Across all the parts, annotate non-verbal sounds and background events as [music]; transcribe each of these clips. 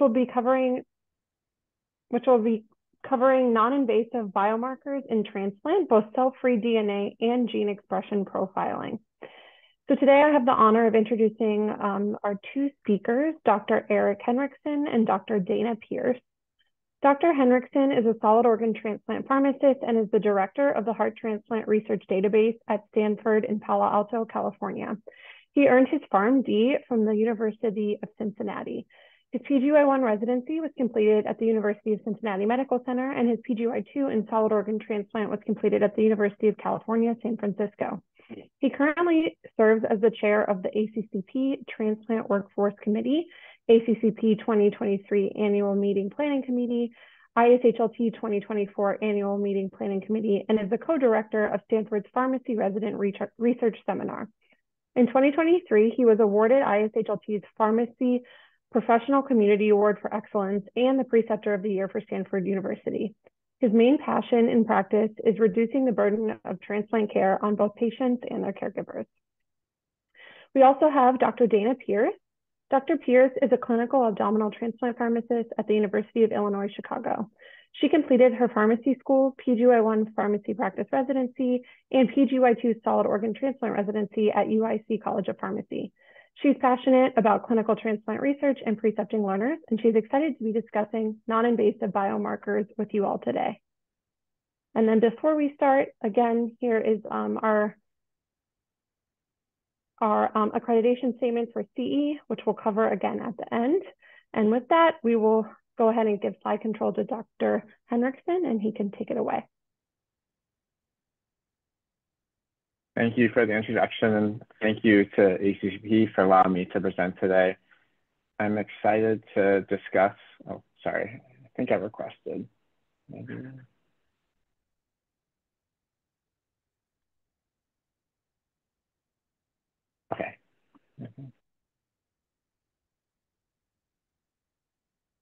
will be covering which will be covering non-invasive biomarkers in transplant, both cell-free DNA and gene expression profiling. So today I have the honor of introducing um, our two speakers, Dr. Eric Henriksen and Dr. Dana Pierce. Dr. Henriksen is a solid organ transplant pharmacist and is the director of the Heart Transplant Research Database at Stanford in Palo Alto, California. He earned his PharmD from the University of Cincinnati. His PGY1 residency was completed at the University of Cincinnati Medical Center, and his PGY2 in solid organ transplant was completed at the University of California, San Francisco. He currently serves as the chair of the ACCP Transplant Workforce Committee, ACCP 2023 Annual Meeting Planning Committee, ISHLT 2024 Annual Meeting Planning Committee, and is the co-director of Stanford's Pharmacy Resident Research Seminar. In 2023, he was awarded ISHLT's Pharmacy Professional Community Award for Excellence and the Preceptor of the Year for Stanford University. His main passion in practice is reducing the burden of transplant care on both patients and their caregivers. We also have Dr. Dana Pierce. Dr. Pierce is a clinical abdominal transplant pharmacist at the University of Illinois Chicago. She completed her pharmacy school, PGY1 pharmacy practice residency, and PGY2 solid organ transplant residency at UIC College of Pharmacy. She's passionate about clinical transplant research and precepting learners, and she's excited to be discussing non-invasive biomarkers with you all today. And then before we start, again, here is um, our, our um, accreditation statements for CE, which we'll cover again at the end. And with that, we will go ahead and give slide control to Dr. Henriksen, and he can take it away. Thank you for the introduction and thank you to ACCP for allowing me to present today. I'm excited to discuss, oh, sorry, I think I requested. Maybe. Okay.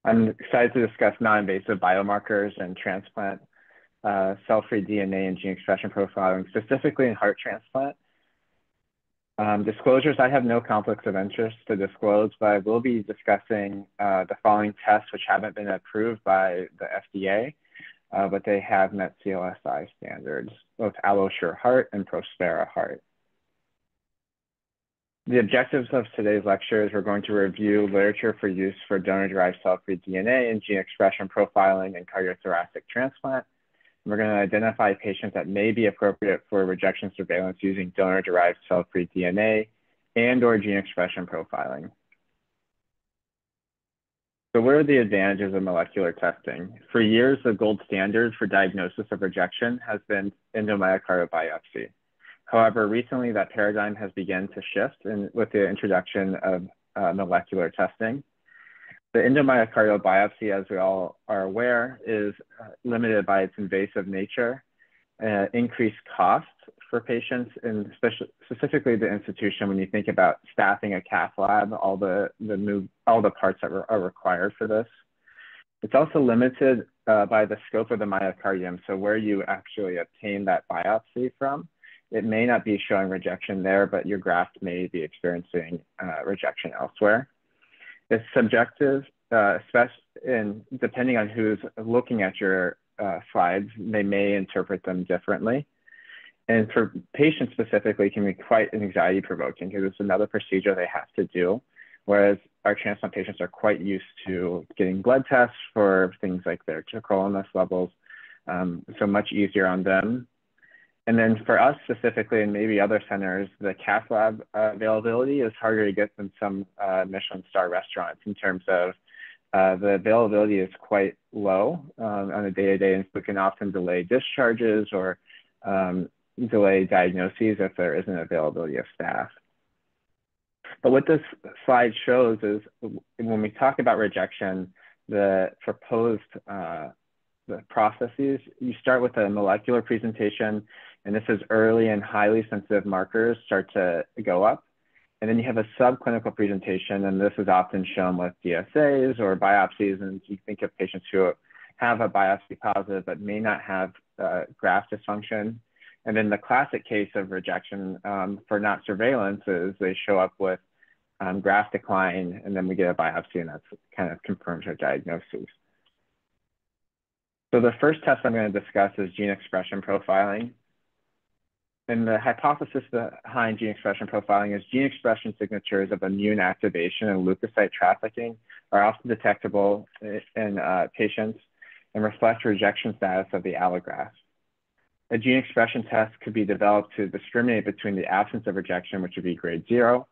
I'm excited to discuss non-invasive biomarkers and transplant uh, cell-free DNA and gene expression profiling, specifically in heart transplant. Um, disclosures, I have no conflicts of interest to disclose, but I will be discussing uh, the following tests which haven't been approved by the FDA, uh, but they have met CLSI standards, both AlloSure Heart and Prospera Heart. The objectives of today's lecture is we're going to review literature for use for donor-derived cell-free DNA and gene expression profiling in cardiothoracic transplant, we're going to identify patients that may be appropriate for rejection surveillance using donor-derived cell-free DNA and or gene expression profiling. So what are the advantages of molecular testing? For years, the gold standard for diagnosis of rejection has been endomyocardial biopsy. However, recently that paradigm has begun to shift in, with the introduction of uh, molecular testing. The endomyocardial biopsy, as we all are aware, is uh, limited by its invasive nature, uh, increased costs for patients, and specifically the institution. When you think about staffing a cath lab, all the the move, all the parts that are required for this. It's also limited uh, by the scope of the myocardium. So where you actually obtain that biopsy from, it may not be showing rejection there, but your graft may be experiencing uh, rejection elsewhere. It's subjective, uh, especially in depending on who's looking at your uh, slides, they may interpret them differently. And for patients specifically, it can be quite anxiety provoking because it's another procedure they have to do. Whereas our transplant patients are quite used to getting blood tests for things like their tacrolimus levels, um, so much easier on them and then for us specifically, and maybe other centers, the cath lab availability is harder to get than some uh, Michelin star restaurants in terms of uh, the availability is quite low um, on a day-to-day, and so can often delay discharges or um, delay diagnoses if there isn't availability of staff. But what this slide shows is when we talk about rejection, the proposed uh, the processes, you start with a molecular presentation and this is early and highly sensitive markers start to go up. And then you have a subclinical presentation, and this is often shown with DSAs or biopsies. And you think of patients who have a biopsy positive but may not have uh, graft dysfunction. And then the classic case of rejection um, for not surveillance is they show up with um, graft decline, and then we get a biopsy, and that kind of confirms our diagnosis. So the first test I'm going to discuss is gene expression profiling. And the hypothesis behind gene expression profiling is gene expression signatures of immune activation and leukocyte trafficking are often detectable in uh, patients and reflect rejection status of the allograft. A gene expression test could be developed to discriminate between the absence of rejection, which would be grade zero,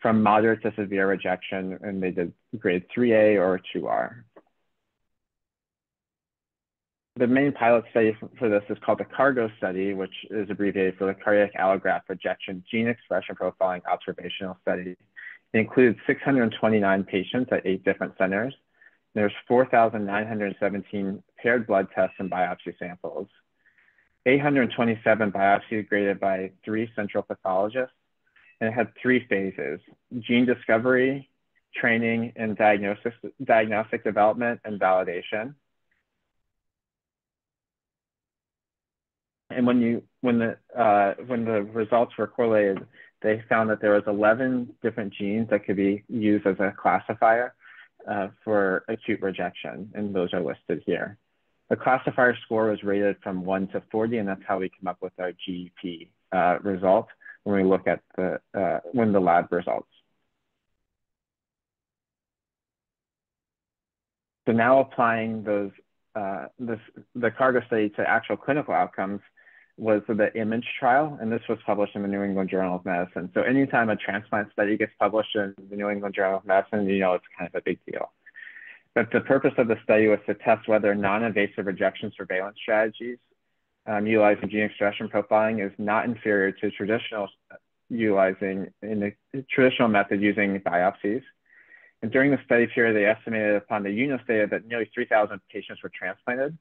from moderate to severe rejection, and they did grade 3A or 2R. The main pilot study for this is called the CARGO study, which is abbreviated for the Cardiac Allograft Rejection Gene Expression Profiling Observational Study. It includes 629 patients at eight different centers. There's 4,917 paired blood tests and biopsy samples. 827 biopsies graded by three central pathologists, and it had three phases, gene discovery, training, and diagnosis, diagnostic development and validation. And when you when the uh, when the results were correlated, they found that there was 11 different genes that could be used as a classifier uh, for acute rejection, and those are listed here. The classifier score was rated from 1 to 40, and that's how we come up with our GEP uh, result when we look at the, uh, when the lab results. So now applying those, uh, this, the cargo study to actual clinical outcomes was the IMAGE trial, and this was published in the New England Journal of Medicine. So anytime a transplant study gets published in the New England Journal of Medicine, you know it's kind of a big deal. But the purpose of the study was to test whether non-invasive rejection surveillance strategies um, utilizing gene expression profiling is not inferior to traditional utilizing in the traditional method using biopsies. And during the study period, they estimated upon the UNOS data that nearly 3,000 patients were transplanted.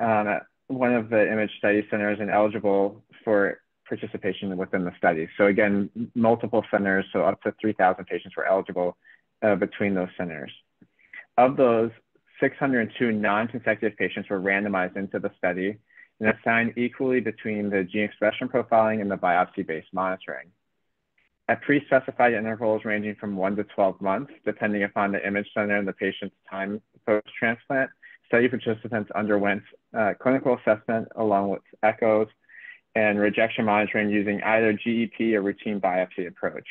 Um, one of the image study centers and eligible for participation within the study. So again, multiple centers, so up to 3,000 patients were eligible uh, between those centers. Of those, 602 non-consecutive patients were randomized into the study and assigned equally between the gene expression profiling and the biopsy-based monitoring. At pre-specified intervals ranging from one to 12 months, depending upon the image center and the patient's time post-transplant, study participants underwent uh, clinical assessment along with echoes and rejection monitoring using either GEP or routine biopsy approach.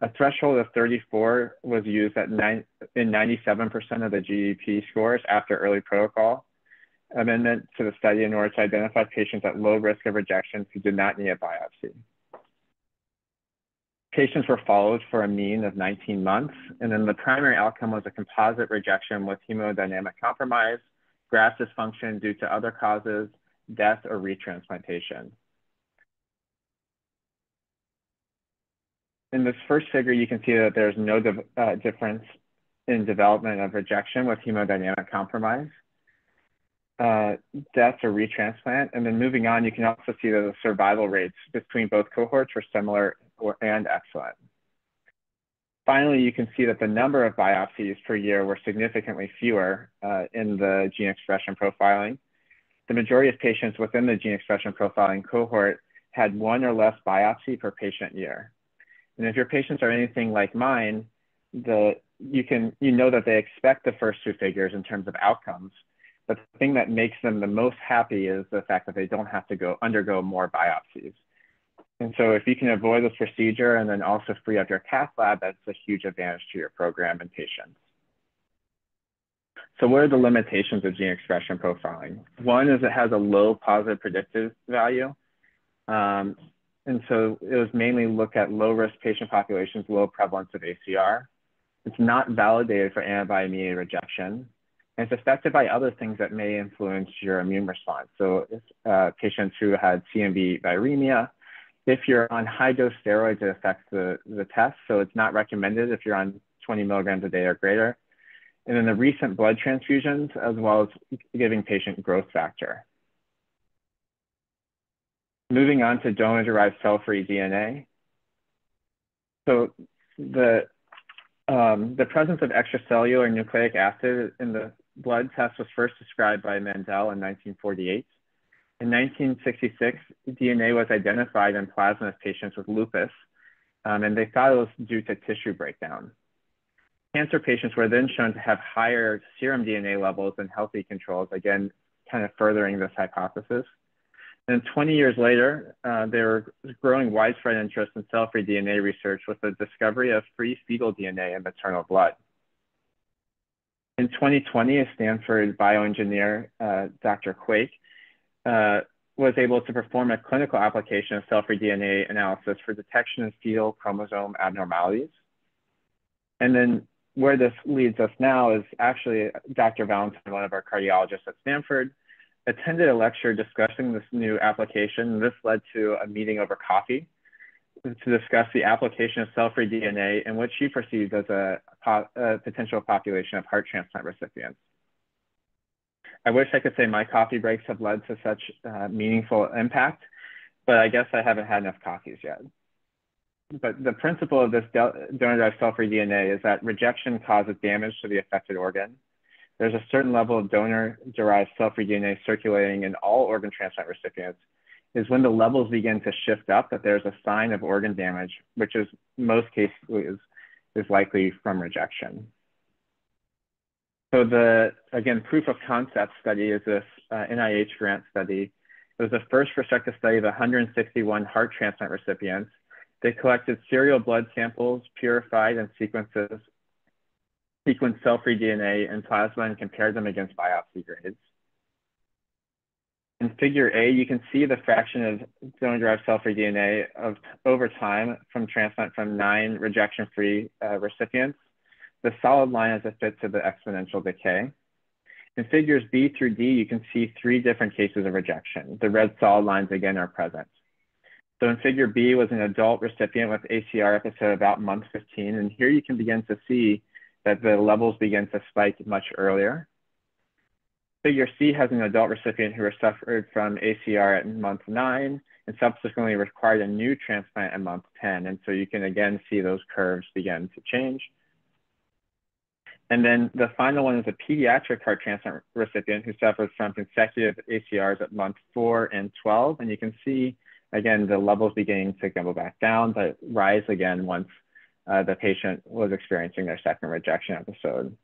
A threshold of 34 was used at nine, in 97% of the GEP scores after early protocol amendment to the study in order to identify patients at low risk of rejection who did not need a biopsy. Patients were followed for a mean of 19 months, and then the primary outcome was a composite rejection with hemodynamic compromise, graft dysfunction due to other causes, death, or retransplantation. in this first figure, you can see that there's no uh, difference in development of rejection with hemodynamic compromise, uh, death or retransplant. And then moving on, you can also see that the survival rates between both cohorts were similar or, and excellent. Finally, you can see that the number of biopsies per year were significantly fewer uh, in the gene expression profiling. The majority of patients within the gene expression profiling cohort had one or less biopsy per patient year. And if your patients are anything like mine, the you can you know that they expect the first two figures in terms of outcomes. But the thing that makes them the most happy is the fact that they don't have to go undergo more biopsies. And so if you can avoid this procedure and then also free up your cath lab, that's a huge advantage to your program and patients. So what are the limitations of gene expression profiling? One is it has a low positive predictive value. Um, and so it was mainly look at low risk patient populations, low prevalence of ACR. It's not validated for antibody mediated rejection. And it's affected by other things that may influence your immune response. So if, uh, patients who had CMV viremia, if you're on high dose steroids, it affects the, the test. So it's not recommended if you're on 20 milligrams a day or greater. And then the recent blood transfusions, as well as giving patient growth factor. Moving on to donor-derived cell-free DNA. So the, um, the presence of extracellular nucleic acid in the blood test was first described by Mandel in 1948. In 1966, DNA was identified in plasma of patients with lupus um, and they thought it was due to tissue breakdown. Cancer patients were then shown to have higher serum DNA levels than healthy controls, again, kind of furthering this hypothesis. And 20 years later, uh, there was growing widespread interest in cell-free DNA research with the discovery of free fetal DNA in maternal blood. In 2020, a Stanford bioengineer, uh, Dr. Quake, uh, was able to perform a clinical application of cell-free DNA analysis for detection of fetal chromosome abnormalities. And then where this leads us now is actually Dr. Valantine, one of our cardiologists at Stanford, attended a lecture discussing this new application. This led to a meeting over coffee to discuss the application of cell-free DNA in what she perceived as a, a, potential population of heart transplant recipients. I wish I could say my coffee breaks have led to such uh, meaningful impact, but I guess I haven't had enough coffees yet. But the principle of this donor-derived cell-free DNA is that rejection causes damage to the affected organ. There's a certain level of donor-derived cell-free DNA circulating in all organ transplant recipients, is when the levels begin to shift up that there's a sign of organ damage, which is most cases is, is likely from rejection. So the, again, proof of concept study is this uh, NIH grant study. It was the first prospective study of 161 heart transplant recipients. They collected serial blood samples, purified and sequences, sequenced cell-free DNA and plasma and compared them against biopsy grades. In figure A, you can see the fraction of donor-derived cell-free DNA of over time from transplant from nine rejection-free uh, recipients. The solid line is a fit to the exponential decay. In figures B through D, you can see three different cases of rejection. The red solid lines again are present. So in figure B was an adult recipient with ACR episode about month 15. And here you can begin to see that the levels begin to spike much earlier. Figure C has an adult recipient who suffered from ACR at month nine and subsequently required a new transplant at month 10. And so you can again see those curves begin to change. And then the final one is a pediatric heart transplant recipient who suffered from consecutive ACRs at month four and 12. And you can see, again, the levels beginning to go back down, but rise again once uh, the patient was experiencing their second rejection episode.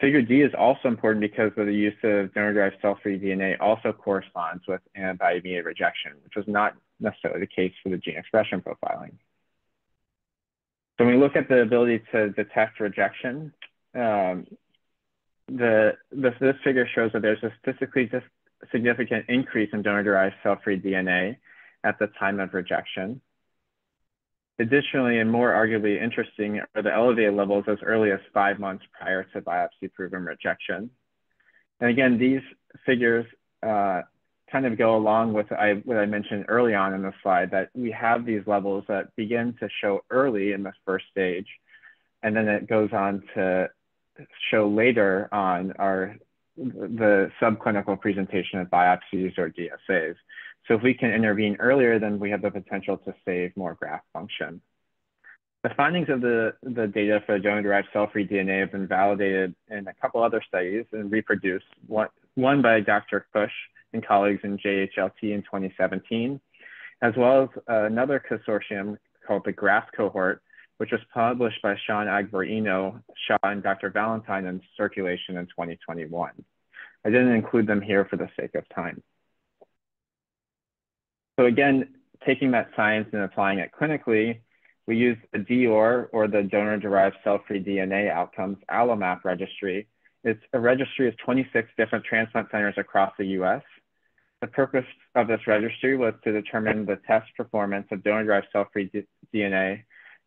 Figure D is also important because of the use of donor-derived cell-free DNA also corresponds with antibody-mediated rejection, which was not necessarily the case for the gene expression profiling. So when we look at the ability to detect rejection, um, the, the, this figure shows that there's a statistically significant increase in donor-derived cell-free DNA at the time of rejection. Additionally, and more arguably interesting, are the elevated levels as early as five months prior to biopsy-proven rejection. And again, these figures uh, kind of go along with I, what I mentioned early on in the slide, that we have these levels that begin to show early in the first stage, and then it goes on to show later on our the subclinical presentation of biopsies or DSAs. So if we can intervene earlier, then we have the potential to save more graft function. The findings of the, the data for donor-derived cell-free DNA have been validated in a couple other studies and reproduced, one, one by Dr. Khush and colleagues in JHLT in 2017, as well as another consortium called the GRAFT cohort, which was published by Sean Agbor-Enoh, Shah, and Dr. Valantine in Circulation in 2021. I didn't include them here for the sake of time. So again, taking that science and applying it clinically, we use the DOR or the donor-derived cell-free DNA outcomes AlloMap registry. It's a registry of 26 different transplant centers across the US. The purpose of this registry was to determine the test performance of donor-derived cell-free DNA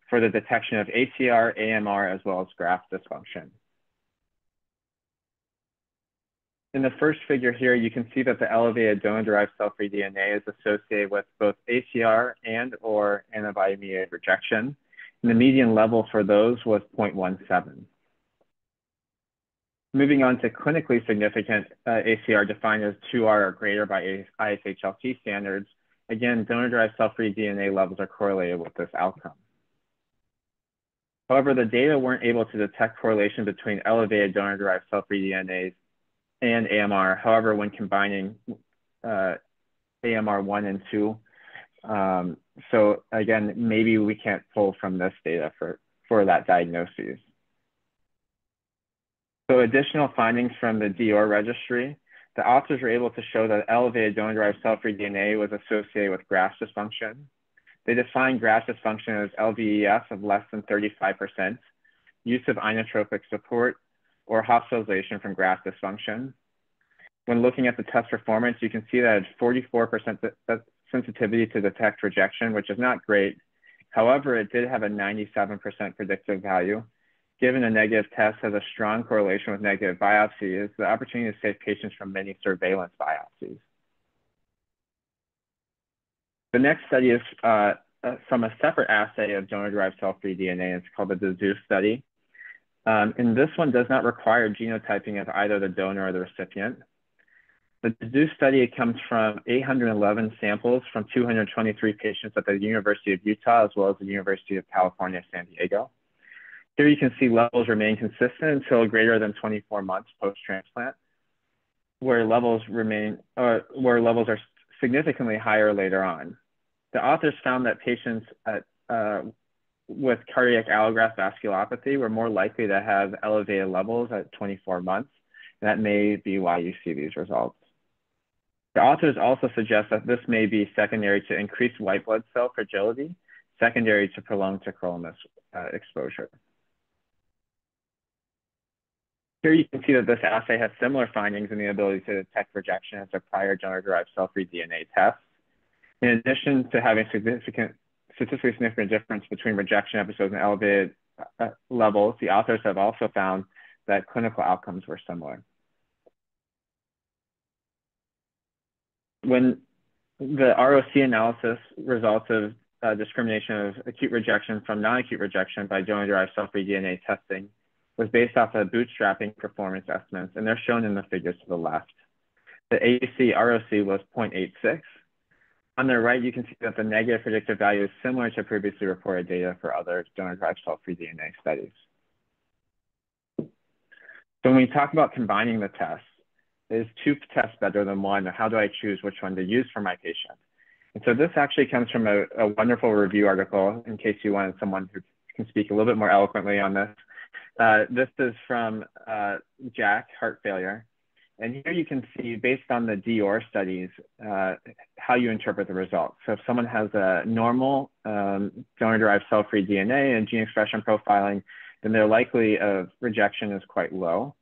for the detection of ACR, AMR, as well as graft dysfunction. In the first figure here, you can see that the elevated donor-derived cell-free DNA is associated with both ACR and or antibody-mediated rejection. And the median level for those was 0.17. Moving on to clinically significant uh, ACR defined as 2R or greater by ISHLT standards, again, donor-derived cell-free DNA levels are correlated with this outcome. However, the data weren't able to detect correlation between elevated donor-derived cell-free DNAs and AMR. However, when combining uh, AMR 1 and 2, um, so again, maybe we can't pull from this data for, for that diagnosis. So additional findings from the DIOR registry, the authors were able to show that elevated donor-derived cell-free DNA was associated with graft dysfunction. They define graft dysfunction as LVEF of less than 35%, use of inotropic support, or hospitalization from graft dysfunction. When looking at the test performance, you can see that it's 44% sensitivity to detect rejection, which is not great. However, it did have a 97% predictive value. Given a negative test has a strong correlation with negative biopsies, the opportunity to save patients from many surveillance biopsies. The next study is uh, uh from a separate assay of donor-derived cell-free DNA. It's called the DEDUCE study. Um, and this one does not require genotyping of either the donor or the recipient. The DEDUCE study comes from 811 samples from 223 patients at the University of Utah, as well as the University of California, San Diego. Here you can see levels remain consistent until greater than 24 months post-transplant, where levels remain, uh, where levels are significantly higher later on. The authors found that patients at, uh, with cardiac allograft vasculopathy were more likely to have elevated levels at 24 months. And that may be why you see these results. The authors also suggest that this may be secondary to increased white blood cell fragility, secondary to prolonged tacrolimus uh, exposure. Here you can see that this assay has similar findings in the ability to detect rejection as a prior donor-derived cell-free DNA test. In addition to having significant, statistically significant difference between rejection episodes and elevated uh, levels, the authors have also found that clinical outcomes were similar. when the ROC analysis results of uh, discrimination of acute rejection from non-acute rejection by donor-derived cell-free DNA testing was based off of bootstrapping performance estimates, and they're shown in the figures to the left. The AC ROC was 0.86. On the right, you can see that the negative predictive value is similar to previously reported data for other donor-derived cell-free DNA studies. So when we talk about combining the tests, is two tests better than one? How do I choose which one to use for my patient? And so this actually comes from a, a wonderful review article in case you wanted someone who can speak a little bit more eloquently on this. Uh, this is from uh, JACC, heart failure. And here you can see, based on the DIOR studies, uh, how you interpret the results. So if someone has a normal um, donor-derived cell-free DNA and gene expression profiling, then their likely of rejection is quite low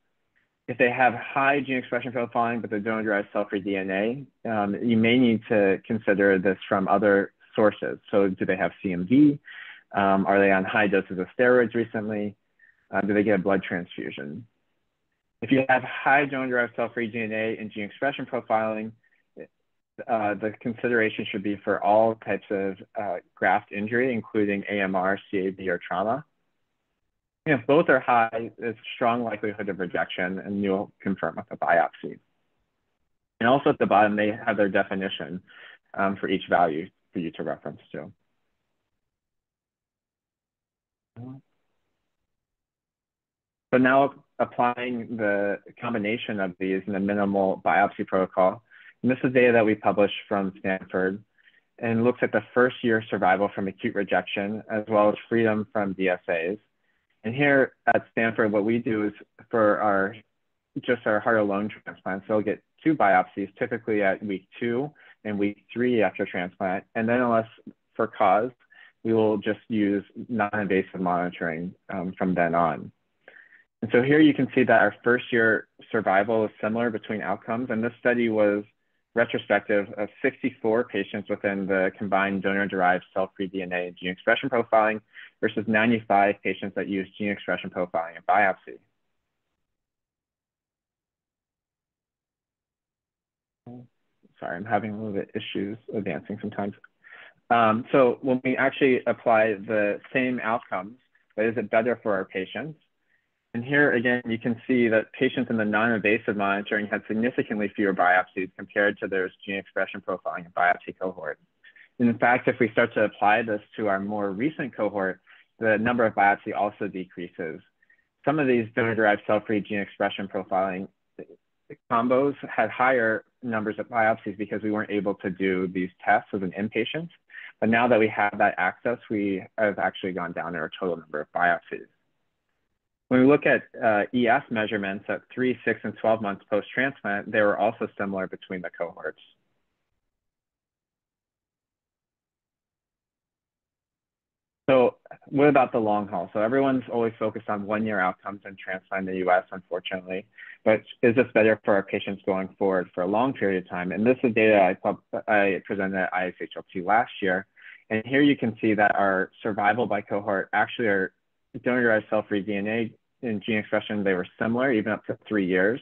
if they have high gene expression profiling, but they donor-derived cell-free DNA, um, you may need to consider this from other sources. So do they have CMV? Um, are they on high doses of steroids recently? Uh, do they get a blood transfusion? If you have high donor-derived cell-free DNA and gene expression profiling, uh, the consideration should be for all types of uh, graft injury, including AMR, CAV, or trauma. If both are high, it's strong likelihood of rejection, and you'll confirm with a biopsy. And also at the bottom, they have their definition um, for each value for you to reference to. So now applying the combination of these in a minimal biopsy protocol. And this is data that we published from Stanford and looks at the first year survival from acute rejection as well as freedom from DSAs. And here at Stanford, what we do is for our just our heart alone transplants, they'll get two biopsies, typically at week two and week three after transplant. And then unless for cause, we will just use non-invasive monitoring um, from then on. And so here you can see that our first year survival is similar between outcomes. And this study was retrospective of 64 patients within the combined donor-derived cell-free DNA gene expression profiling versus 95 patients that used gene expression profiling and biopsy. Sorry, I'm having a little bit issues advancing sometimes. Um, so when we actually apply the same outcomes, but is it better for our patients? And here again, you can see that patients in the non-invasive monitoring had significantly fewer biopsies compared to their gene expression profiling and biopsy cohort. In fact, if we start to apply this to our more recent cohort, the number of biopsy also decreases. Some of these donor-derived cell-free gene expression profiling combos had higher numbers of biopsies because we weren't able to do these tests as an inpatient. But now that we have that access, we have actually gone down in our total number of biopsies. When we look at uh, EF measurements at three, six, and 12 months post-transplant, they were also similar between the cohorts. So what about the long haul? So everyone's always focused on one-year outcomes in transplant in the US, unfortunately. But is this better for our patients going forward for a long period of time? And this is data I, I presented at ISHLT last year. And here you can see that our survival by cohort actually are donor-derived cell-free DNA and gene expression, they were similar, even up to three years.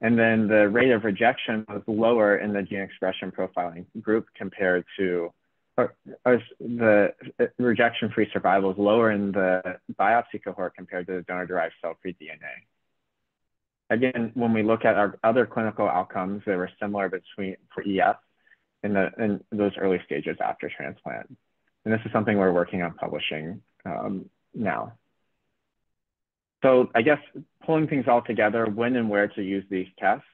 And then the rate of rejection was lower in the gene expression profiling group compared to or, or the rejection-free survival is lower in the biopsy cohort compared to the donor-derived cell-free DNA. Again, when we look at our other clinical outcomes, they were similar between for EF in, the, in those early stages after transplant. And this is something we're working on publishing um, now. So I guess pulling things all together, when and where to use these tests.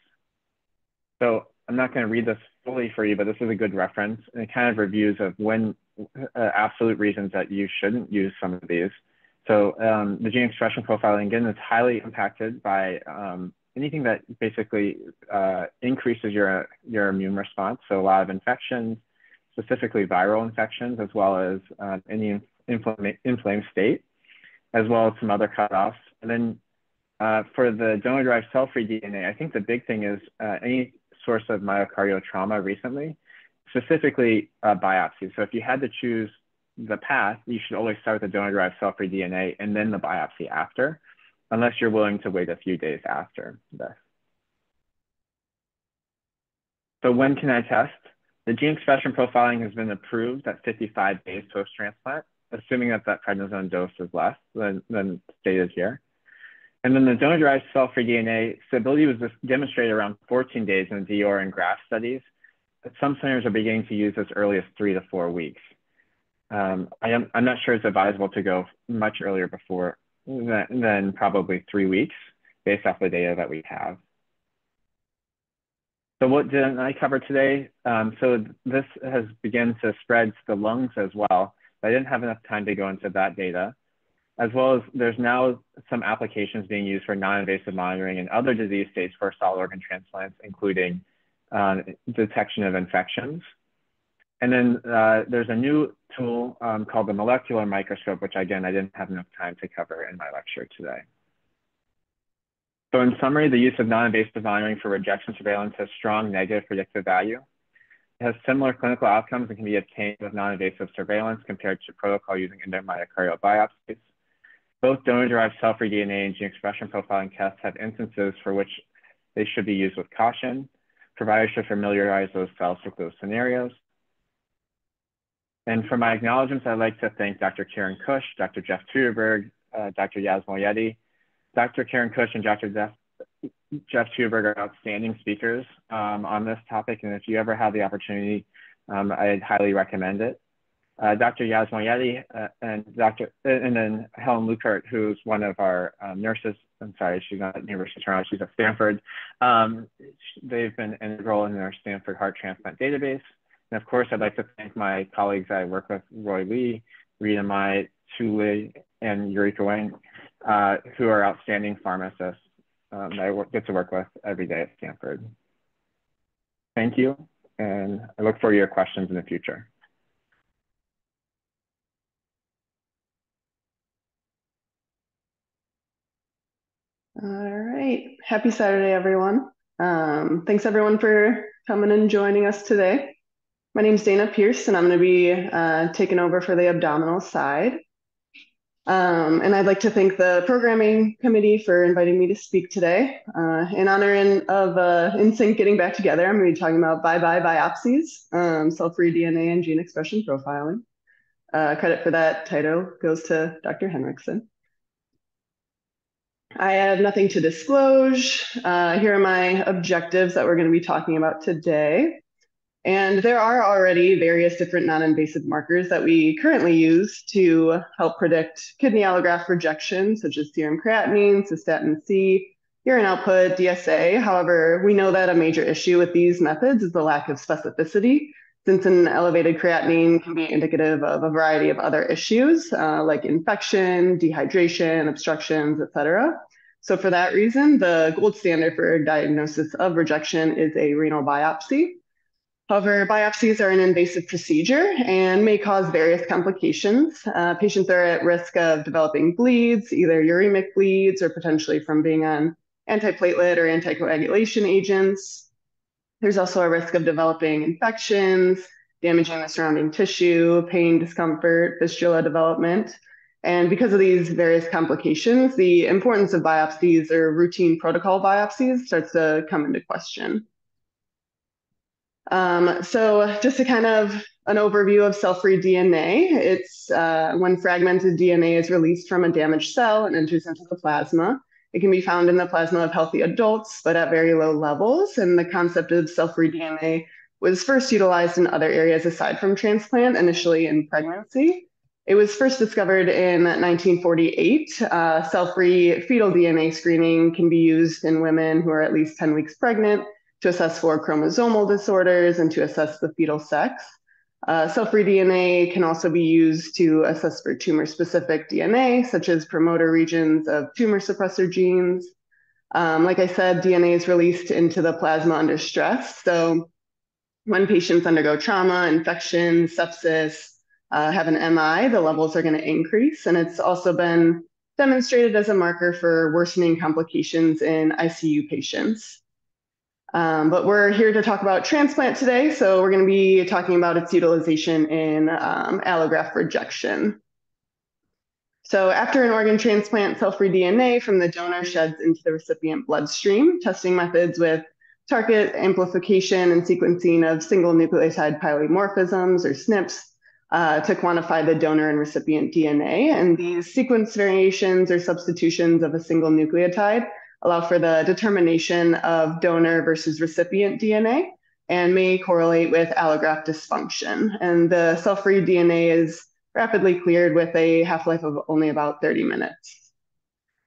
So I'm not going to read this fully for you, but this is a good reference. And it kind of reviews of when uh, absolute reasons that you shouldn't use some of these. So um, the gene expression profiling, again, is highly impacted by um, anything that basically uh, increases your, your immune response. So a lot of infections, specifically viral infections, as well as uh, any inflamed state, as well as some other cutoffs. And then uh, for the donor-derived cell-free DNA, I think the big thing is uh, any source of myocardial trauma recently, specifically uh, biopsy. So if you had to choose the path, you should always start with the donor-derived cell-free DNA and then the biopsy after, unless you're willing to wait a few days after this. So when can I test? The gene expression profiling has been approved at 55 days post-transplant, assuming that that prednisone dose is less than, than stated here. And then the donor-derived cell-free DNA stability was demonstrated around 14 days in the DOR and graft studies. Some centers are beginning to use as early as three to four weeks. Um, I am, I'm not sure it's advisable to go much earlier before than, than probably three weeks based off the data that we have. So what did I cover today? Um, so this has begun to spread to the lungs as well. I didn't have enough time to go into that data as well as there's now some applications being used for non-invasive monitoring in other disease states for solid organ transplants, including uh, detection of infections. And then uh, there's a new tool um, called the molecular microscope, which again, I didn't have enough time to cover in my lecture today. So in summary, the use of non-invasive monitoring for rejection surveillance has strong negative predictive value. It has similar clinical outcomes and can be obtained with non-invasive surveillance compared to protocol using endomyocardial biopsies. Both donor-derived cell-free DNA and gene expression profiling tests have instances for which they should be used with caution. Providers should familiarize those cells with those scenarios. And for my acknowledgements, I'd like to thank Dr. Kiran Khush, Dr. Jeff Teuteberg, uh, Dr. Yas Moayedi. Dr. Kiran Khush and Dr. Jeff, Jeff are outstanding speakers um, on this topic. And if you ever have the opportunity, um, I'd highly recommend it uh, Dr. Yas Moayedi uh, and Dr. and then Helen Lukert, who's one of our um, nurses. I'm sorry, she's not at University of Toronto, she's at Stanford. Um, they've been integral in our Stanford Heart Transplant database. And of course, I'd like to thank my colleagues I work with, Roy Lee, Rita Mai, Chu and Eureka Wang, uh, who are outstanding pharmacists um, that I work, get to work with every day at Stanford. Thank you, and I look forward to your questions in the future. All right. Happy Saturday, everyone. Um, thanks, everyone, for coming and joining us today. My name is Dana Pierce, and I'm going to be uh, taking over for the abdominal side. Um, and I'd like to thank the programming committee for inviting me to speak today. Uh, in honor in, of uh, NSYNC getting back together, I'm going to be talking about bye-bye biopsies, um, cell-free DNA and gene expression profiling. Uh, credit for that title goes to Dr. Henriksen. I have nothing to disclose. Uh, here are my objectives that we're going to be talking about today. And there are already various different non-invasive markers that we currently use to help predict kidney allograft rejection, such as serum creatinine, cystatin C, urine output, DSA. However, we know that a major issue with these methods is the lack of specificity. Since an elevated creatinine can be indicative of a variety of other issues uh, like infection, dehydration, obstructions, etc. So for that reason, the gold standard for diagnosis of rejection is a renal biopsy. However, biopsies are an invasive procedure and may cause various complications. Uh, patients are at risk of developing bleeds, either uremic bleeds or potentially from being on antiplatelet or anticoagulation agents. There's also a risk of developing infections, damaging the surrounding tissue, pain, discomfort, fistula development. And because of these various complications, the importance of biopsies or routine protocol biopsies starts to come into question. Um, so just to kind of an overview of cell-free DNA, it's uh, when fragmented DNA is released from a damaged cell and enters into the plasma. It can be found in the plasma of healthy adults, but at very low levels. And the concept of cell-free DNA was first utilized in other areas aside from transplant, initially in pregnancy. It was first discovered in 1948. Uh, cell-free fetal DNA screening can be used in women who are at least 10 weeks pregnant to assess for chromosomal disorders and to assess the fetal sex. Uh, cell-free DNA can also be used to assess for tumor-specific DNA, such as promoter regions of tumor suppressor genes. Um, like I said, DNA is released into the plasma under stress. So when patients undergo trauma, infection, sepsis, uh, have an MI, the levels are going to increase. And it's also been demonstrated as a marker for worsening complications in ICU patients. Um, but we're here to talk about transplant today, so we're going to be talking about its utilization in um, allograft rejection. So after an organ transplant, cell-free DNA from the donor sheds into the recipient bloodstream. Testing methods with target amplification and sequencing of single nucleotide polymorphisms or SNPs uh, to quantify the donor and recipient DNA. And these sequence variations or substitutions of a single nucleotide allow for the determination of donor versus recipient DNA and may correlate with allograft dysfunction. And the cell-free DNA is rapidly cleared with a half-life of only about 30 minutes.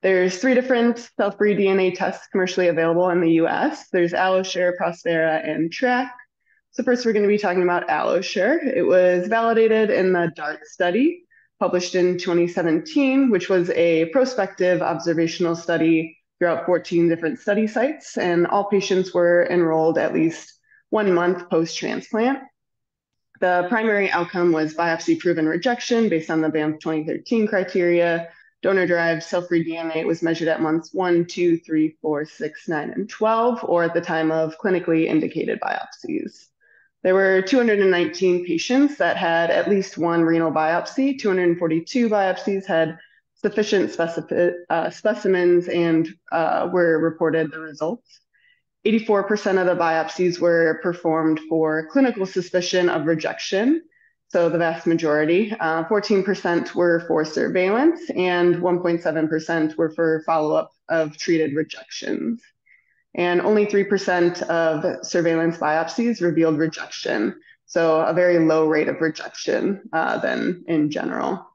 There's three different cell-free DNA tests commercially available in the US. There's AlloSure, Prospera, and TRAC. So first we're going to be talking about AlloSure. It was validated in the DART study published in 2017, which was a prospective observational study throughout 14 different study sites, and all patients were enrolled at least one month post-transplant. The primary outcome was biopsy-proven rejection based on the Banff 2013 criteria. Donor-derived cell-free DNA was measured at months 1, 2, 3, 4, 6, 9, and 12, or at the time of clinically indicated biopsies. There were 219 patients that had at least one renal biopsy. 242 biopsies had sufficient uh, specimens and uh, were reported the results. 84% of the biopsies were performed for clinical suspicion of rejection, so the vast majority. 14% uh, were for surveillance, and 1.7% were for follow up of treated rejections. And only 3% of surveillance biopsies revealed rejection, so a very low rate of rejection uh, than in general.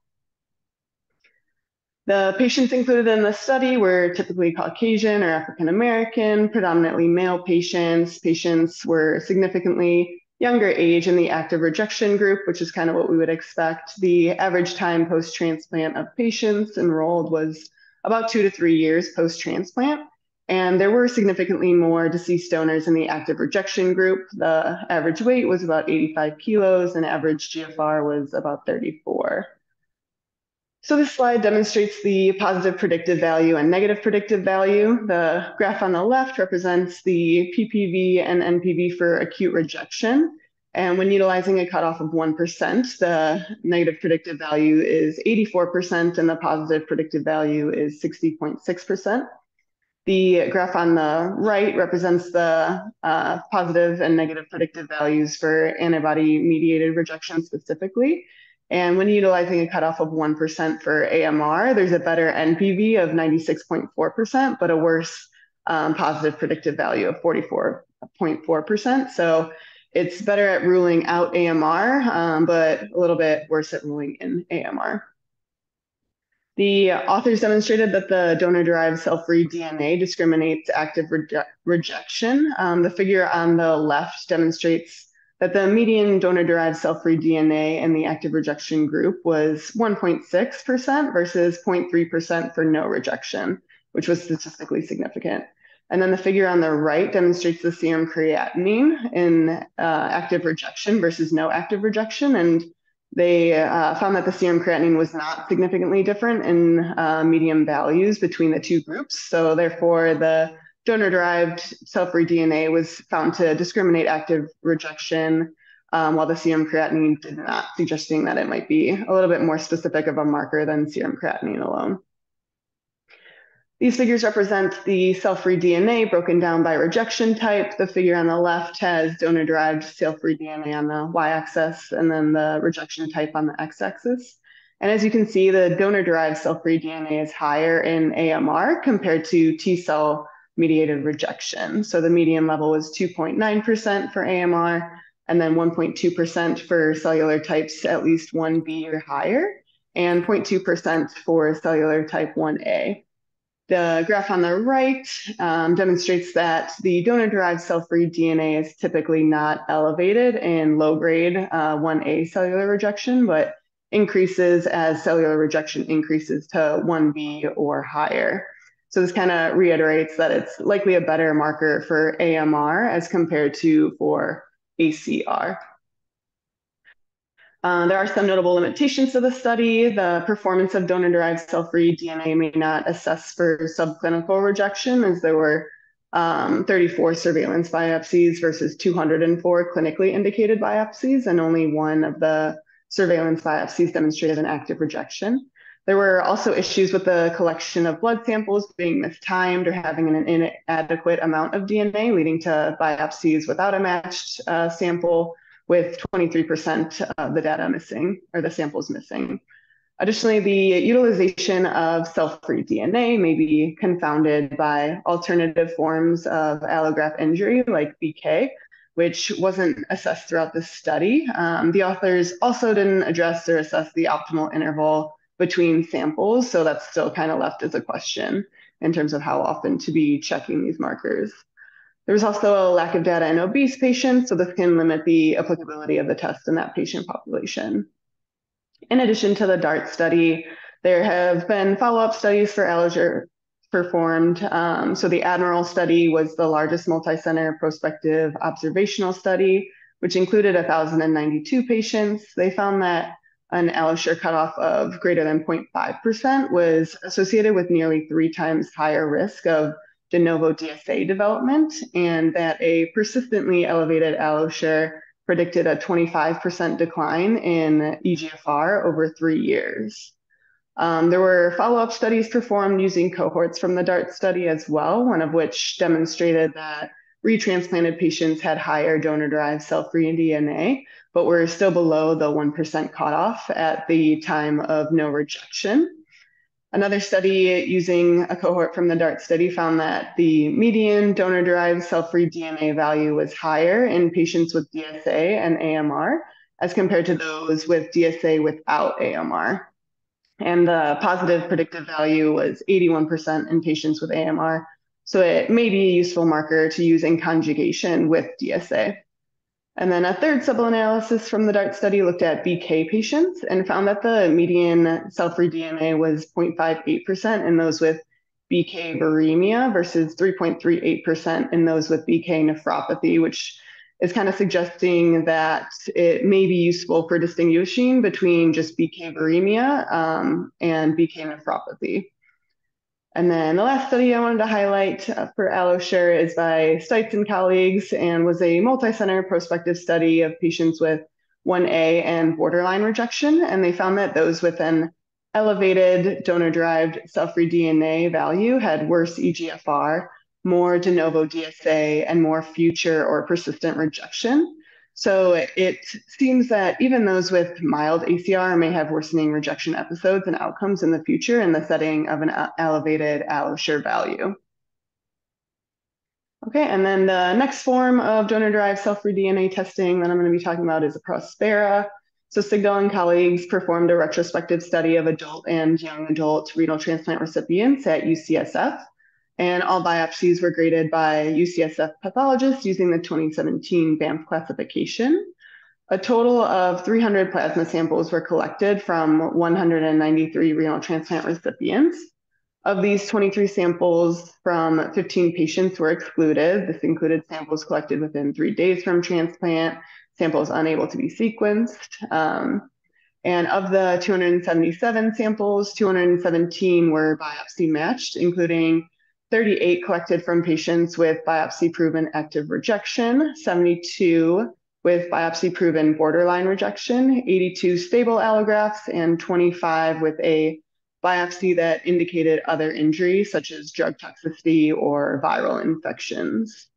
The patients included in the study were typically Caucasian or African American, predominantly male patients. Patients were significantly younger age in the active rejection group, which is kind of what we would expect. The average time post transplant of patients enrolled was about two to three years post transplant. And there were significantly more deceased donors in the active rejection group. The average weight was about 85 kilos, and average GFR was about 34. So this slide demonstrates the positive predictive value and negative predictive value. The graph on the left represents the PPV and NPV for acute rejection. And when utilizing a cutoff of 1%, the negative predictive value is 84% and the positive predictive value is 60.6%. The graph on the right represents the uh, positive and negative predictive values for antibody mediated rejection specifically. And when utilizing a cutoff of 1% for AMR, there's a better NPV of 96.4%, but a worse um, positive predictive value of 44.4%. So it's better at ruling out AMR, um, but a little bit worse at ruling in AMR. The authors demonstrated that the donor-derived cell-free DNA discriminates active reje rejection. Um, the figure on the left demonstrates that the median donor-derived cell-free DNA in the active rejection group was 1.6% versus 0.3% for no rejection, which was statistically significant. And then the figure on the right demonstrates the serum creatinine in uh, active rejection versus no active rejection. And they uh, found that the serum creatinine was not significantly different in uh, median values between the two groups. So therefore, the donor-derived cell-free DNA was found to discriminate active rejection, um, while the serum creatinine did not, suggesting that it might be a little bit more specific of a marker than serum creatinine alone. These figures represent the cell-free DNA broken down by rejection type. The figure on the left has donor-derived cell-free DNA on the y-axis and then the rejection type on the x-axis. And as you can see, the donor-derived cell-free DNA is higher in AMR compared to T-cell mediated rejection. So the median level was 2.9% for AMR and then 1.2% for cellular types at least 1B or higher and 0.2% for cellular type 1A. The graph on the right um, demonstrates that the donor-derived cell-free DNA is typically not elevated in low-grade uh, 1A cellular rejection, but increases as cellular rejection increases to 1B or higher. So this kind of reiterates that it's likely a better marker for AMR as compared to for ACR. Uh, there are some notable limitations to the study. The performance of donor-derived cell-free DNA may not assess for subclinical rejection, as there were um, 34 surveillance biopsies versus 204 clinically indicated biopsies, and only one of the surveillance biopsies demonstrated an active rejection. There were also issues with the collection of blood samples being mistimed or having an inadequate amount of DNA, leading to biopsies without a matched uh, sample with 23% of the data missing or the samples missing. Additionally, the utilization of cell-free DNA may be confounded by alternative forms of allograft injury like BK, which wasn't assessed throughout the study. Um, the authors also didn't address or assess the optimal interval between samples, so that's still kind of left as a question in terms of how often to be checking these markers. There's also a lack of data in obese patients, so this can limit the applicability of the test in that patient population. In addition to the DART study, there have been follow-up studies for AlloSure performed. Um, so the Admiral study was the largest multi-center prospective observational study, which included 1,092 patients. They found that an AlloSure cutoff of greater than 0.5% was associated with nearly three times higher risk of de novo DSA development, and that a persistently elevated AlloSure predicted a 25% decline in EGFR over three years. Um, there were follow-up studies performed using cohorts from the DART study as well, one of which demonstrated that retransplanted patients had higher donor-derived cell-free DNA, but were still below the 1% cutoff at the time of no rejection. Another study using a cohort from the DART study found that the median donor derived cell free DNA value was higher in patients with DSA and AMR as compared to those with DSA without AMR. And the positive predictive value was 81% in patients with AMR. So it may be a useful marker to use in conjugation with DSA. And then a third sub-analysis from the DART study looked at BK patients and found that the median cell-free DNA was 0.58% in those with BK viremia versus 3.38% in those with BK nephropathy, which is kind of suggesting that it may be useful for distinguishing between just BK viremia um, and BK nephropathy. And then the last study I wanted to highlight uh, for AlloSure is by Stites and colleagues and was a multi-center prospective study of patients with 1A and borderline rejection. And they found that those with an elevated donor-derived cell-free DNA value had worse EGFR, more de novo DSA, and more future or persistent rejection. So it seems that even those with mild ACR may have worsening rejection episodes and outcomes in the future in the setting of an elevated AlloSure value. Okay, and then the next form of donor-derived cell-free DNA testing that I'm going to be talking about is a Prospera. So Sigdel and colleagues performed a retrospective study of adult and young adult renal transplant recipients at UCSF. And all biopsies were graded by UCSF pathologists using the 2017 Banff classification. A total of 300 plasma samples were collected from 193 renal transplant recipients. Of these, 23 samples from 15 patients were excluded. This included samples collected within three days from transplant, samples unable to be sequenced. Um, and of the 277 samples, 217 were biopsy matched, including 38 collected from patients with biopsy proven active rejection, 72 with biopsy proven borderline rejection, 82 stable allografts, and 25 with a biopsy that indicated other injury, such as drug toxicity or viral infections.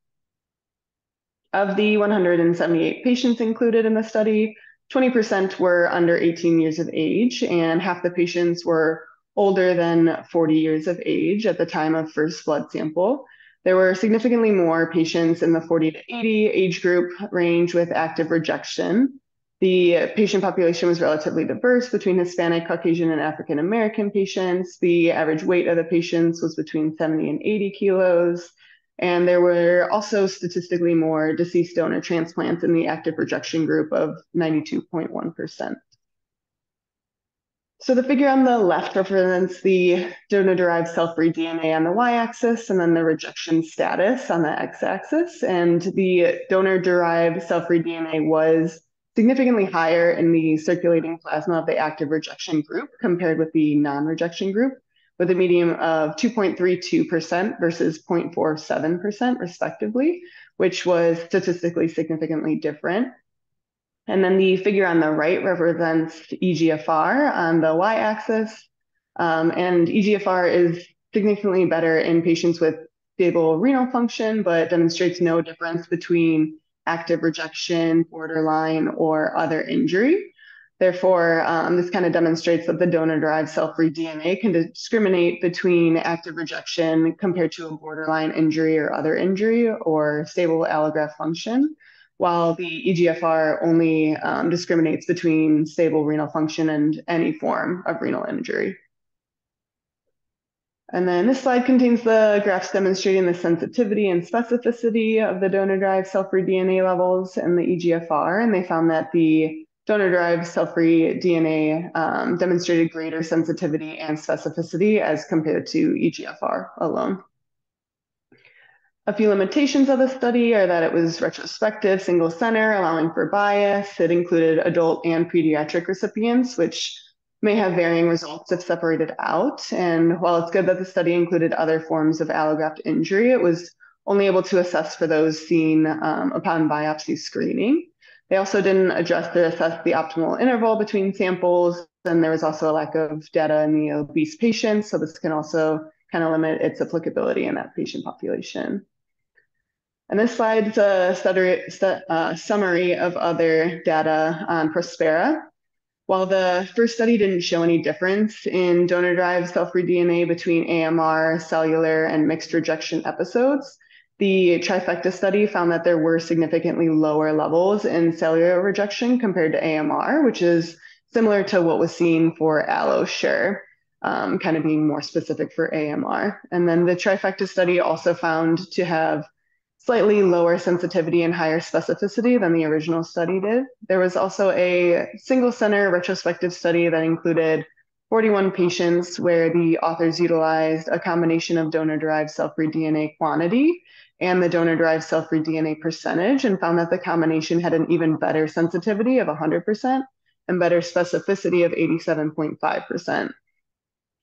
Of the 178 patients included in the study, 20% were under 18 years of age, and half the patients were older than 40 years of age at the time of first blood sample. There were significantly more patients in the 40 to 80 age group range with active rejection. The patient population was relatively diverse between Hispanic, Caucasian, and African American patients. The average weight of the patients was between 70 and 80 kilos. And there were also statistically more deceased donor transplants in the active rejection group of 92.1%. So the figure on the left represents the donor-derived cell-free DNA on the y-axis and then the rejection status on the x-axis. And the donor-derived cell-free DNA was significantly higher in the circulating plasma of the active rejection group compared with the non-rejection group, with a median of 2.32% versus 0.47% respectively, which was statistically significantly different and then the figure on the right represents EGFR on the y-axis. Um, and EGFR is significantly better in patients with stable renal function, but demonstrates no difference between active rejection, borderline, or other injury. Therefore, um, this kind of demonstrates that the donor-derived cell-free DNA can discriminate between active rejection compared to a borderline injury or other injury or stable allograft function while the EGFR only um, discriminates between stable renal function and any form of renal injury. And then this slide contains the graphs demonstrating the sensitivity and specificity of the donor-derived cell-free DNA levels and the EGFR, and they found that the donor-derived cell-free DNA um, demonstrated greater sensitivity and specificity as compared to EGFR alone. A few limitations of the study are that it was retrospective, single center, allowing for bias. It included adult and pediatric recipients, which may have varying results if separated out. And while it's good that the study included other forms of allograft injury, it was only able to assess for those seen um, upon biopsy screening. They also didn't address or assess the optimal interval between samples, and there was also a lack of data in the obese patients, so this can also kind of limit its applicability in that patient population. And this slide is a study, uh, summary of other data on Prospera. While the first study didn't show any difference in donor-derived cell-free DNA between AMR, cellular, and mixed rejection episodes, the trifecta study found that there were significantly lower levels in cellular rejection compared to AMR, which is similar to what was seen for AlloSure, um, kind of being more specific for AMR. And then the trifecta study also found to have slightly lower sensitivity and higher specificity than the original study did. There was also a single center retrospective study that included 41 patients where the authors utilized a combination of donor derived cell free DNA quantity and the donor derived cell free DNA percentage and found that the combination had an even better sensitivity of 100% and better specificity of 87.5%.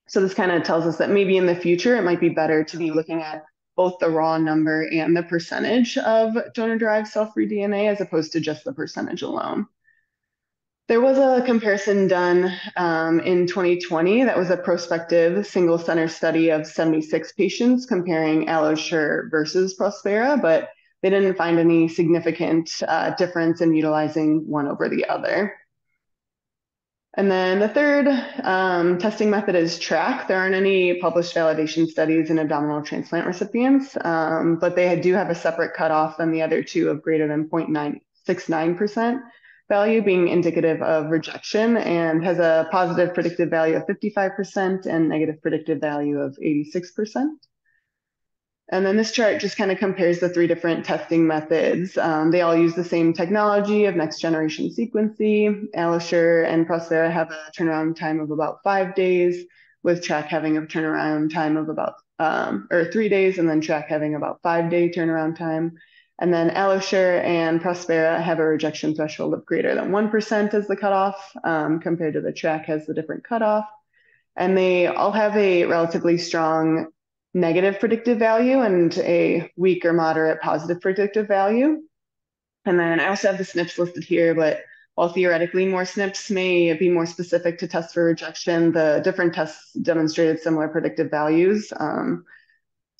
So this kind of tells us that maybe in the future it might be better to be looking at both the raw number and the percentage of donor-derived cell-free DNA as opposed to just the percentage alone. There was a comparison done um, in 2020 that was a prospective single center study of 76 patients comparing AlloSure versus Prospera, but they didn't find any significant uh, difference in utilizing one over the other. And then the third um, testing method is TRAC. There aren't any published validation studies in abdominal transplant recipients, um, but they do have a separate cutoff than the other two of greater than 0.969% value being indicative of rejection and has a positive predictive value of 55% and negative predictive value of 86%. And then this chart just kind of compares the three different testing methods. Um, they all use the same technology of next generation sequencing. AlloSure and Prospera have a turnaround time of about five days, with TRAC having a turnaround time of about um, or three days, and then TRAC having about five day turnaround time. And then AlloSure and Prospera have a rejection threshold of greater than 1% as the cutoff, um, compared to the TRAC has the different cutoff. And they all have a relatively strong negative predictive value and a weak or moderate positive predictive value. And then I also have the SNPs listed here, but while theoretically more SNPs may be more specific to test for rejection, the different tests demonstrated similar predictive values. Um,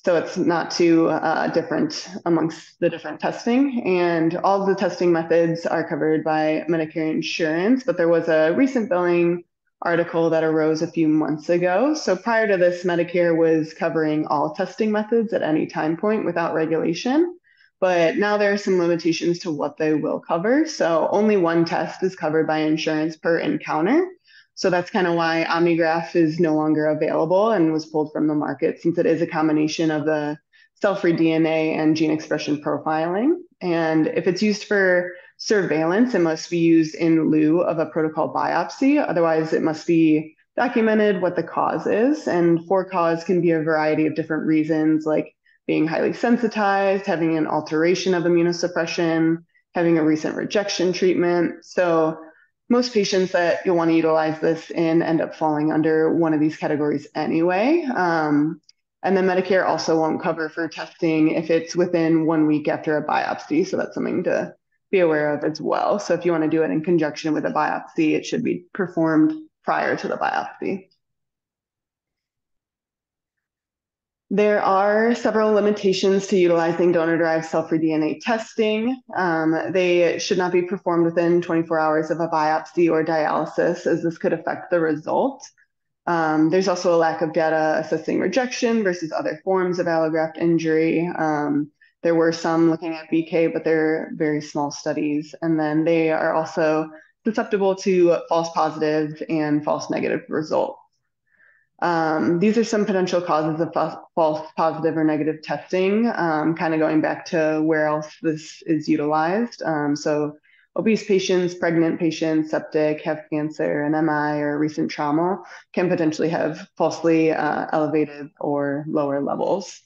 so it's not too uh, different amongst the different testing. And all the testing methods are covered by Medicare insurance, but there was a recent billing article that arose a few months ago. So prior to this, Medicare was covering all testing methods at any time point without regulation. But now there are some limitations to what they will cover. So only one test is covered by insurance per encounter. So that's kind of why OmniGraf is no longer available and was pulled from the market since it is a combination of the cell-free DNA and gene expression profiling. And if it's used for surveillance, it must be used in lieu of a protocol biopsy. Otherwise, it must be documented what the cause is. And for cause can be a variety of different reasons, like being highly sensitized, having an alteration of immunosuppression, having a recent rejection treatment. So most patients that you'll want to utilize this in end up falling under one of these categories anyway. Um, and then Medicare also won't cover for testing if it's within one week after a biopsy. So that's something to be aware of as well. So if you want to do it in conjunction with a biopsy, it should be performed prior to the biopsy. There are several limitations to utilizing donor-derived cell-free DNA testing. Um, they should not be performed within 24 hours of a biopsy or dialysis, as this could affect the result. Um, there's also a lack of data assessing rejection versus other forms of allograft injury. Um, there were some looking at BK, but they're very small studies. And then they are also susceptible to false positive and false negative results. Um, these are some potential causes of false positive or negative testing, um, kind of going back to where else this is utilized. Um, so obese patients, pregnant patients, septic, have cancer, an MI, or recent trauma can potentially have falsely uh, elevated or lower levels.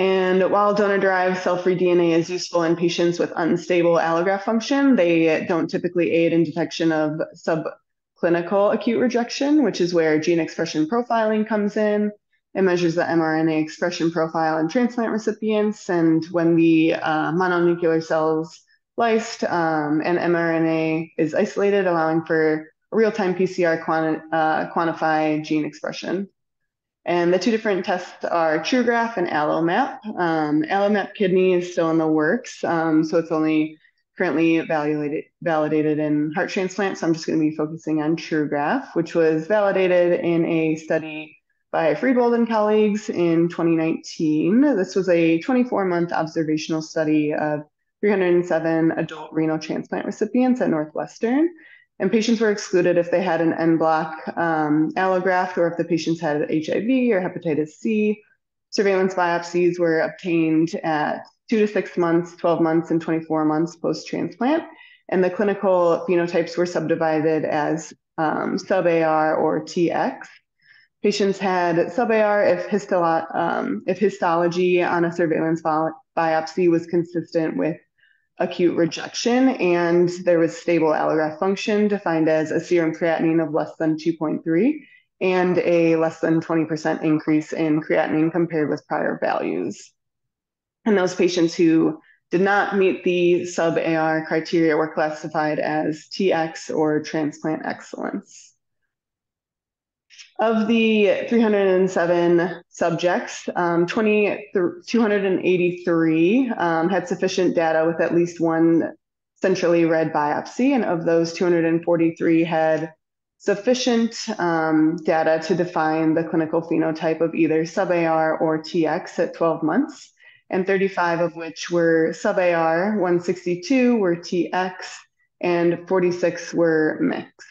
And while donor-derived cell-free DNA is useful in patients with unstable allograft function, they don't typically aid in detection of subclinical acute rejection, which is where gene expression profiling comes in. It measures the mRNA expression profile in transplant recipients, and when the uh, mononuclear cells lysed um, and mRNA is isolated, allowing for real-time PCR quanti uh, quantify gene expression. And the two different tests are TruGraf and AlloMap. Um, AlloMap kidney is still in the works, um, so it's only currently validated, validated in heart transplant. So I'm just going to be focusing on TruGraf, which was validated in a study by Friedewald and colleagues in 2019. This was a 24-month observational study of 307 adult renal transplant recipients at Northwestern. And patients were excluded if they had an en bloc um, allograft or if the patients had HIV or hepatitis C. Surveillance biopsies were obtained at two to six months, 12 months, and 24 months post transplant. And the clinical phenotypes were subdivided as um, sub AR or TX. Patients had sub AR if, histolo- um, if histology on a surveillance biopsy was consistent with acute rejection, and there was stable allograft function defined as a serum creatinine of less than 2.3 and a less than 20% increase in creatinine compared with prior values. And those patients who did not meet the sub AR criteria were classified as TX or transplant excellence. Of the 307 subjects, um, 20, 283 um, had sufficient data with at least one centrally read biopsy, and of those, 243 had sufficient um, data to define the clinical phenotype of either sub-AR or TX at 12 months, and 35 of which were sub-AR, 162 were TX, and 46 were mixed.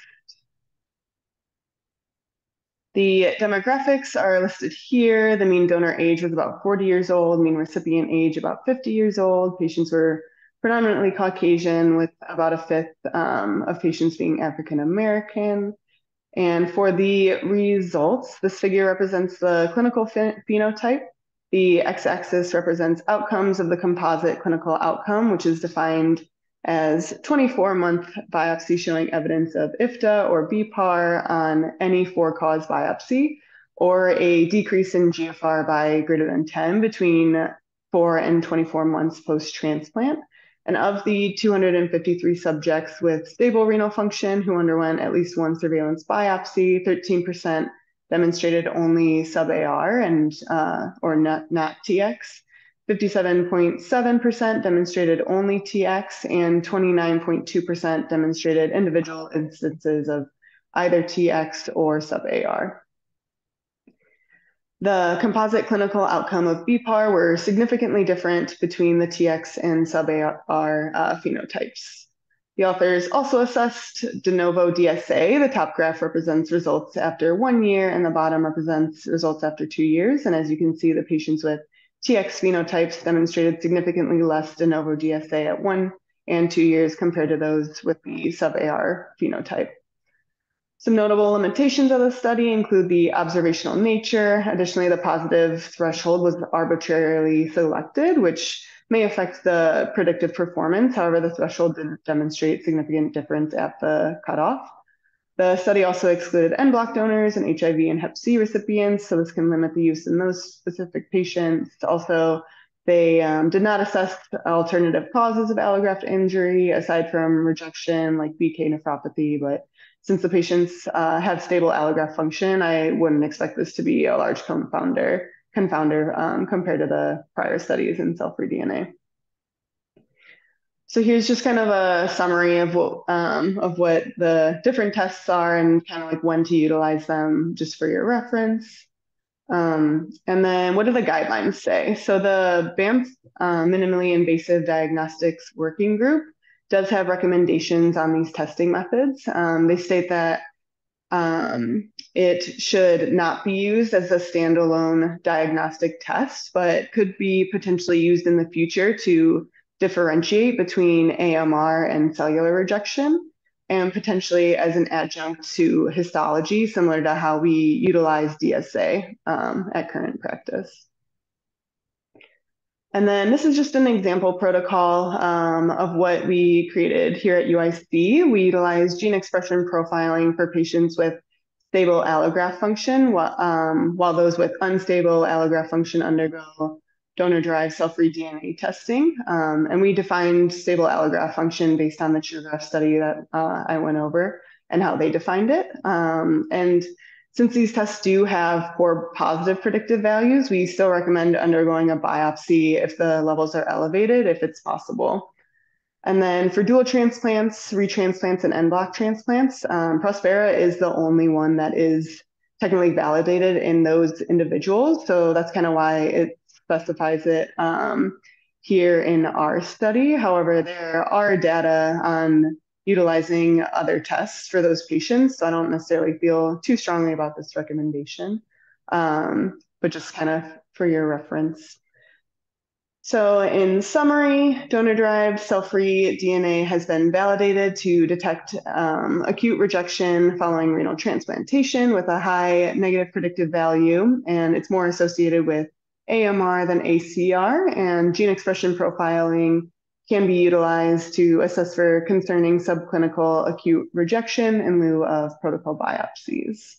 The demographics are listed here. The mean donor age was about 40 years old, mean recipient age about 50 years old. Patients were predominantly Caucasian, with about a fifth um, of patients being African American. And for the results, this figure represents the clinical ph phenotype. The x-axis represents outcomes of the composite clinical outcome, which is defined as 24-month biopsy showing evidence of IFTA or BPAR on any for cause biopsy, or a decrease in GFR by greater than 10 between 4 and 24 months post-transplant. And of the 253 subjects with stable renal function who underwent at least one surveillance biopsy, 13% demonstrated only sub-AR and uh, or not, not TX. 57.7% demonstrated only TX, and 29.2% demonstrated individual instances of either TX or sub-AR. The composite clinical outcome of BPAR were significantly different between the TX and sub-AR uh, phenotypes. The authors also assessed de novo DSA. The top graph represents results after one year, and the bottom represents results after two years. And as you can see, the patients with TX phenotypes demonstrated significantly less de novo DSA at one and two years compared to those with the sub-AR phenotype. Some notable limitations of the study include the observational nature. Additionally, the positive threshold was arbitrarily selected, which may affect the predictive performance. However, the threshold didn't demonstrate significant difference at the cutoff. The study also excluded en bloc donors and HIV and Hep C recipients, so this can limit the use in those specific patients. Also, they um, did not assess alternative causes of allograft injury aside from rejection like BK nephropathy, but since the patients uh, have stable allograft function, I wouldn't expect this to be a large confounder, confounder um, compared to the prior studies in cell-free DNA. So here's just kind of a summary of what um, of what the different tests are and kind of like when to utilize them, just for your reference. Um, and then what do the guidelines say? So the Banff uh, minimally invasive diagnostics working group does have recommendations on these testing methods. Um, they state that um, it should not be used as a standalone diagnostic test, but could be potentially used in the future to differentiate between AMR and cellular rejection, and potentially as an adjunct to histology, similar to how we utilize DSA um, at current practice. And then this is just an example protocol um, of what we created here at UIC. We utilize gene expression profiling for patients with stable allograft function, while, um, while those with unstable allograft function undergo donor-derived cell-free DNA testing. Um, and we defined stable allograft function based on the TruGraf study that uh, I went over and how they defined it. Um, and since these tests do have poor positive predictive values, we still recommend undergoing a biopsy if the levels are elevated, if it's possible. And then for dual transplants, retransplants, and en bloc transplants, um, Prospera is the only one that is technically validated in those individuals. So that's kind of why it specifies it um, here in our study. However, there are data on utilizing other tests for those patients. So I don't necessarily feel too strongly about this recommendation, um, but just kind of for your reference. So in summary, donor-derived cell-free DNA has been validated to detect um, acute rejection following renal transplantation with a high negative predictive value, and it's more associated with AMR than ACR, and gene expression profiling can be utilized to assess for concerning subclinical acute rejection in lieu of protocol biopsies.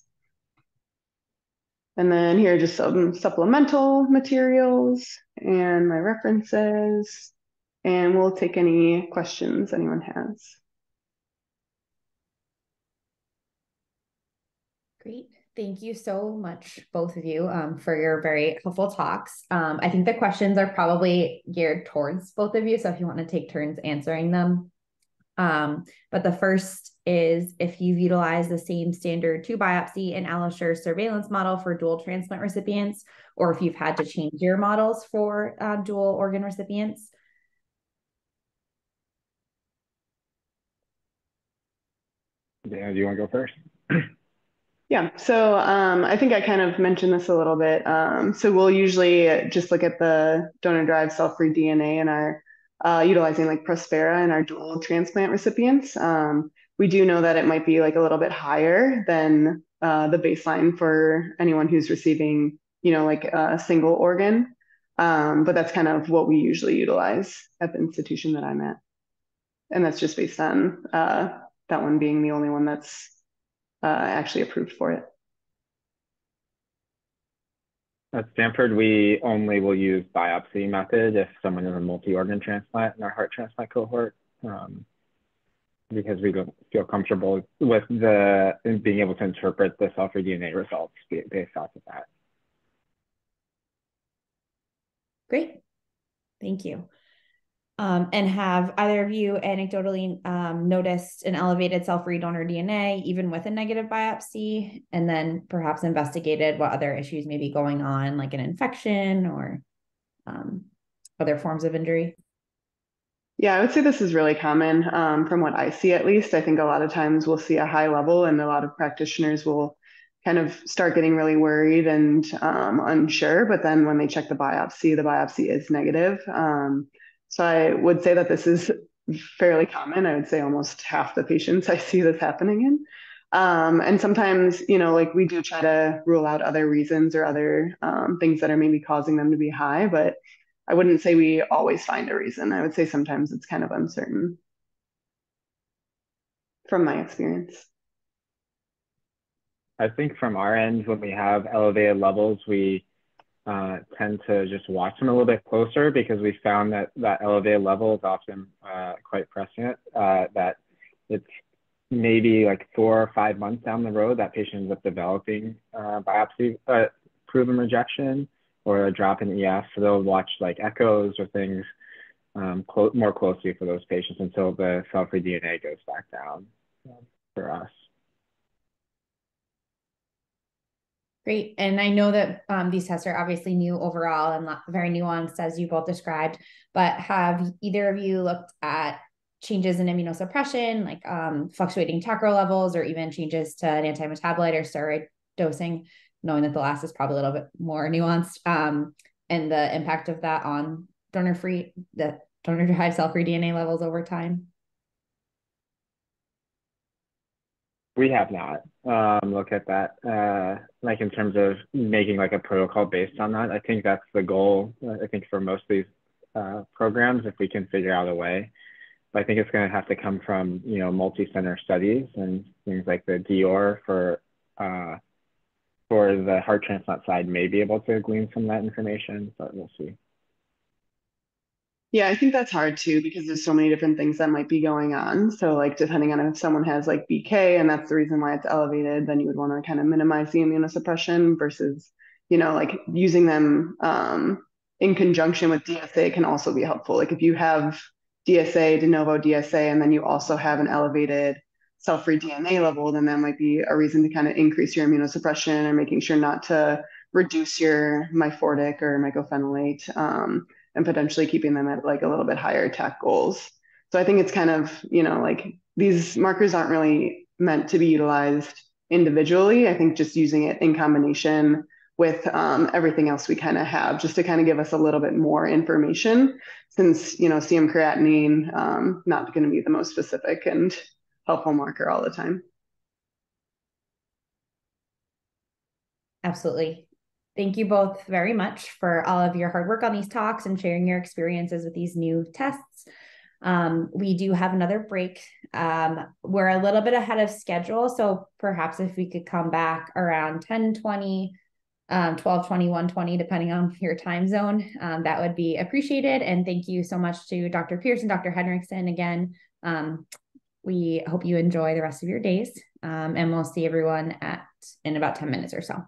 And then here are just some supplemental materials and my references, and we'll take any questions anyone has. Great. Thank you so much, both of you, um, for your very helpful talks. Um, I think the questions are probably geared towards both of you. So if you want to take turns answering them. Um, but the first is if you've utilized the same standard two biopsy and AlloSure surveillance model for dual transplant recipients, or if you've had to change your models for uh, dual organ recipients. Yeah, do you want to go first? [clears throat] Yeah, so um, I think I kind of mentioned this a little bit. Um, so we'll usually just look at the donor-derived cell-free DNA in our uh, utilizing like Prospera in our dual transplant recipients. Um, we do know that it might be like a little bit higher than uh, the baseline for anyone who's receiving, you know, like a single organ. Um, but that's kind of what we usually utilize at the institution that I'm at. And that's just based on uh, that one being the only one that's uh, actually approved for it. At Stanford, we only will use biopsy method if someone is a multi-organ transplant in our heart transplant cohort, um, because we don't feel comfortable with the being able to interpret the cell-free DNA results based off of that. Great, thank you. Um, and have either of you anecdotally um, noticed an elevated cell-free donor DNA even with a negative biopsy, and then perhaps investigated what other issues may be going on, like an infection or um, other forms of injury? Yeah, I would say this is really common um, from what I see, at least. I think a lot of times we'll see a high level, and a lot of practitioners will kind of start getting really worried and um, unsure. But then when they check the biopsy, the biopsy is negative. Um, so I would say that this is fairly common. I would say almost half the patients I see this happening in. Um, and sometimes, you know, like we do try to rule out other reasons or other um, things that are maybe causing them to be high, but I wouldn't say we always find a reason. I would say sometimes it's kind of uncertain from my experience. I think from our end, when we have elevated levels, we uh, tend to just watch them a little bit closer because we found that that elevated level is often uh, quite prescient, uh, that it's maybe like four or five months down the road that patient ends up developing uh, biopsy uh, proven rejection or a drop in EF. So they'll watch like echoes or things um, clo more closely for those patients until the cell-free DNA goes back down um, for us. Great. And I know that um, these tests are obviously new overall and very nuanced, as you both described, but have either of you looked at changes in immunosuppression, like um, fluctuating TACRO levels, or even changes to an anti-metabolite or steroid dosing, knowing that the last is probably a little bit more nuanced, um, and the impact of that on donor-free, the donor-derived cell-free DNA levels over time? We have not um, looked at that, uh, like in terms of making like a protocol based on that. I think that's the goal. I think for most of these uh, programs, if we can figure out a way. But I think it's going to have to come from you know multi-center studies and things like the DIOR for uh, for the heart transplant side may be able to glean some of that information, but we'll see. Yeah, I think that's hard too because there's so many different things that might be going on. So, like, depending on if someone has like BK and that's the reason why it's elevated, then you would want to kind of minimize the immunosuppression versus, you know, like using them um, in conjunction with DSA can also be helpful. Like, if you have DSA, de novo DSA, and then you also have an elevated cell free DNA level, then that might be a reason to kind of increase your immunosuppression or making sure not to reduce your myfortic or mycophenolate. Um, and potentially keeping them at like a little bit higher tech goals. So I think it's kind of, you know, like these markers aren't really meant to be utilized individually. I think just using it in combination with um, everything else we kind of have, just to kind of give us a little bit more information, since you know serum creatinine um, not going to be the most specific and helpful marker all the time. Absolutely. Thank you both very much for all of your hard work on these talks and sharing your experiences with these new tests. Um, we do have another break. Um, we're a little bit ahead of schedule, so perhaps if we could come back around 10 20, um, 12 20, 1 20, depending on [laughs] your time zone, um, that would be appreciated. And thank you so much to Dr. Pierce and Dr. Henriksen again. Um, we hope you enjoy the rest of your days, um, and we'll see everyone at in about 10 minutes or so.